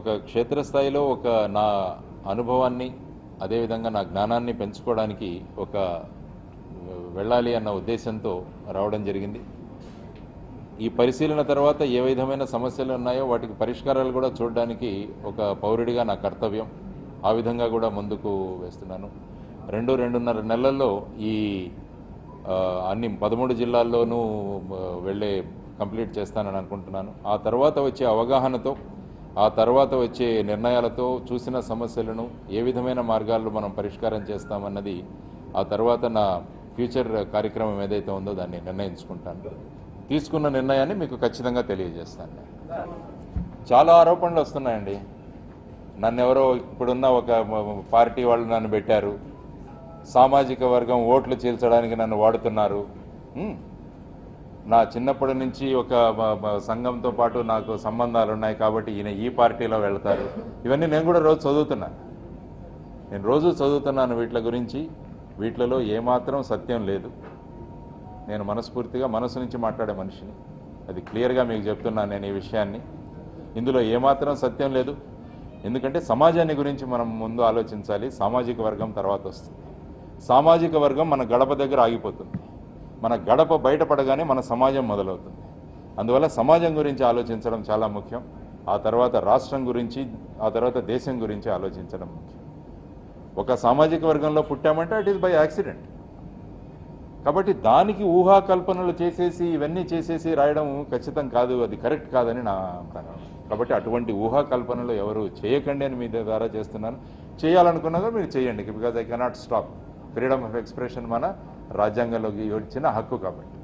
ఒక క్షేత్రస్థాయిలో ఒక నా అనుభవాన్ని అదేవిధంగా నా జ్ఞానాన్ని పెంచుకోవడానికి ఒక వెళ్ళాలి అన్న ఉద్దేశంతో రావడం జరిగింది. ఈ పరిశీలన తర్వాత ఏ విధమైన సమస్యలు ఉన్నాయో వాటికి పరిష్కారాలు కూడా చూడడానికి ఒక పౌరుడిగా నా కర్తవ్యం. ఆ విధంగా కూడా ముందుకు వేస్తున్నాను. రెండు రెండున్నర నెలల్లో ఈ అన్ని పదమూడు జిల్లాల్లోనూ వెళ్ళే కంప్లీట్ చేస్తానని అనుకుంటున్నాను. ఆ తర్వాత వచ్చే అవగాహనతో ఆ తర్వాత వచ్చే నిర్ణయాలతో చూసిన సమస్యలను ఏ విధమైన మార్గాల్లో మనం పరిష్కారం చేస్తామన్నది ఆ తర్వాత నా ఫ్యూచర్ కార్యక్రమం ఏదైతే ఉందో దాన్ని నిర్ణయించుకుంటాను. తీసుకున్న నిర్ణయాన్ని మీకు ఖచ్చితంగా తెలియజేస్తాను చాలా ఆరోపణలు వస్తున్నాయండి. నన్ను ఎవరో ఇప్పుడున్న ఒక పార్టీ వాళ్ళు నన్ను పెట్టారు. సామాజిక వర్గం ఓట్లు చీల్చడానికి నన్ను వాడుతున్నారు. నా చిన్నప్పటి నుంచి ఒక సంఘంతో పాటు నాకు సంబంధాలు ఉన్నాయి కాబట్టి ఈయన ఈ పార్టీలో వెళ్తారు. ఇవన్నీ నేను కూడా రోజు చదువుతున్నాను నేను రోజు చదువుతున్నాను వీటి గురించి. వీటిలలో ఏమాత్రం సత్యం లేదు. నేను మనస్ఫూర్తిగా మనసు నుంచి మాట్లాడే మనిషిని. అది క్లియర్గా మీకు చెప్తున్నాను నేను ఈ విషయాన్ని. ఇందులో ఏమాత్రం సత్యం లేదు. ఎందుకంటే సమాజాన్ని గురించి మనం ముందు ఆలోచించాలి. సామాజిక వర్గం తర్వాత వస్తుంది. సామాజిక వర్గం మన గడప దగ్గర ఆగిపోతుంది. మన గడప బయటపడగానే మన సమాజం మొదలవుతుంది. అందువల్ల సమాజం గురించి ఆలోచించడం చాలా ముఖ్యం. ఆ తర్వాత రాష్ట్రం గురించి ఆ తర్వాత దేశం గురించి ఆలోచించడం ముఖ్యం. ఒక సామాజిక వర్గంలో పుట్టామంటే ఇట్ ఈస్ బై యాక్సిడెంట్ కాబట్టి దానికి ఊహాకల్పనలు చేసేసి ఇవన్నీ చేసేసి రాయడం ఖచ్చితం కాదు అది కరెక్ట్ కాదని నా అభిప్రాయం కాబట్టి అటువంటి ఊహాకల్పనలు ఎవరు చేయకండి అని మీ ద్వారా చేస్తున్నాను. చేయాలనుకున్నా కూడా మీరు చేయండి because I cannot stop freedom of expression మన రాజ్యాంగంలోకి వచ్చిన హక్కు కాబట్టి.